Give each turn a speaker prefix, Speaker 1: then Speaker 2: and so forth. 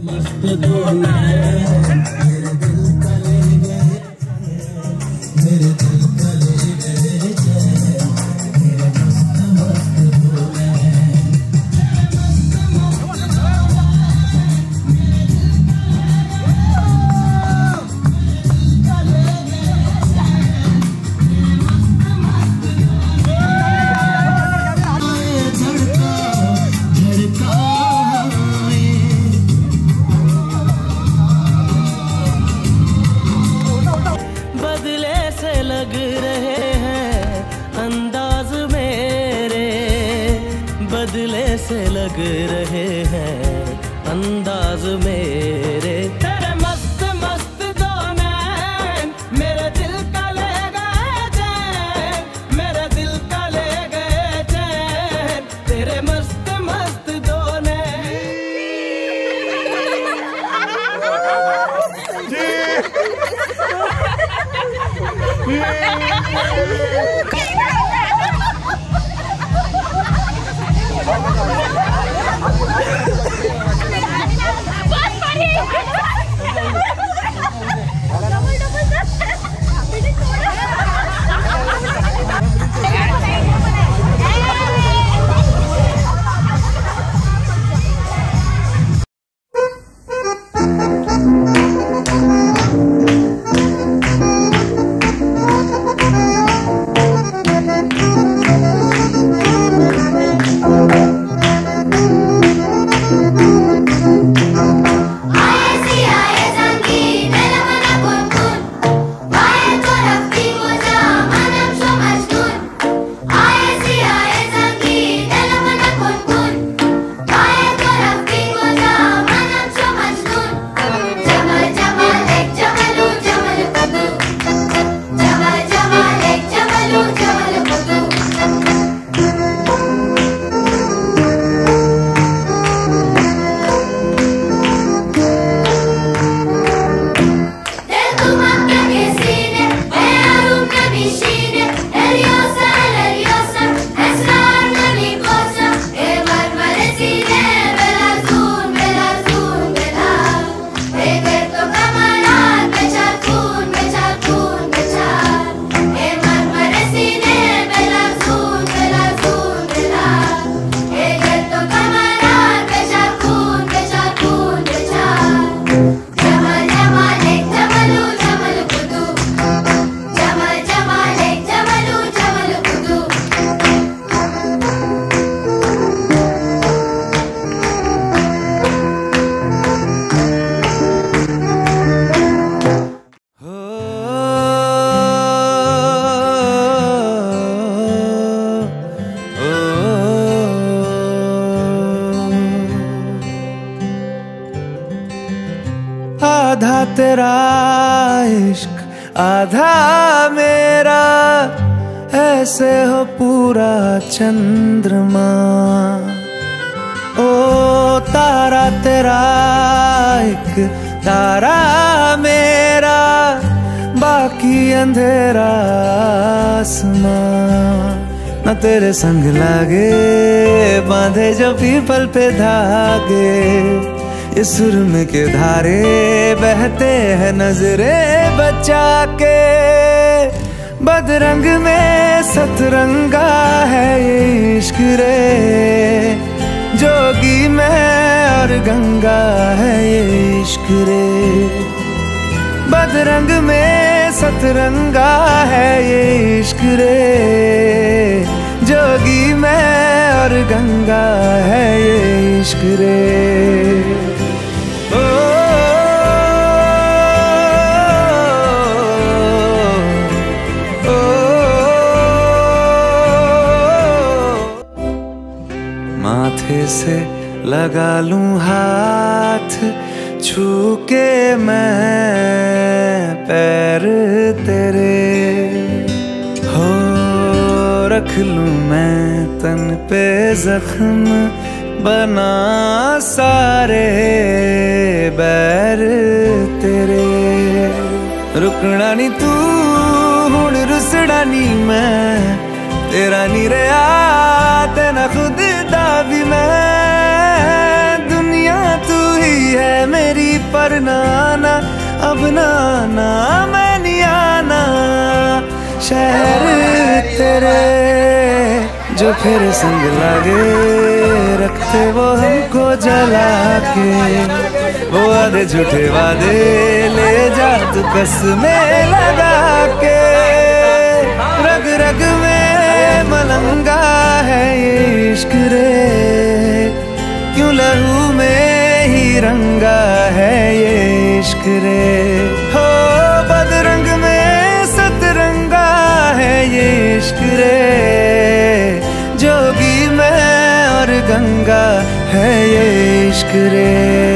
Speaker 1: मस्त धोना मेरे
Speaker 2: लग रहे हैं अंदाज मेरे बदले से लग रहे हैं अंदाज मेरे 嗯哈哈哈哈 तेरा इश्क, आधा मेरा, ऐसे हो पूरा चंद्रमा। ओ, तारा तेरा एक तारा मेरा, बाकी अंधेरा आसमां। न तेरे संग लागे, बांधे जो पीपल पे धागे। ये सुरम के धारे बहते हैं नजरे बचा के बदरंग में सतरंगा है इश्क रे। जोगी मैं और गंगा है इश्क रे। बदरंग में सतरंगा है इश्क रे। जोगी मैं और गंगा है इश्क रे। से लगा लूँ हाथ छू के मैं पैर तेरे। हो, रख लूँ मैं तन पे जख्म, बना सारे बैर तेरे। रुकना नी तू हुण रुसड़ा नी मैं, तेरा नी रहा तेना खुद मैं, दुनिया तू ही है मेरी पर नाना अब नाना मैं नहीं आना शहर तेरे जो फिर संग लागे रखते, वो हमको जला के वो आधे झूठे वादे ले जा तू कस में लगा के रग रग में मलंगा है ये इश्क रे। रंगा है ये इश्क रे। हो, बदरंग में सतरंगा है ये इश्क रे। जोगी मैं और गंगा है ये इश्क रे।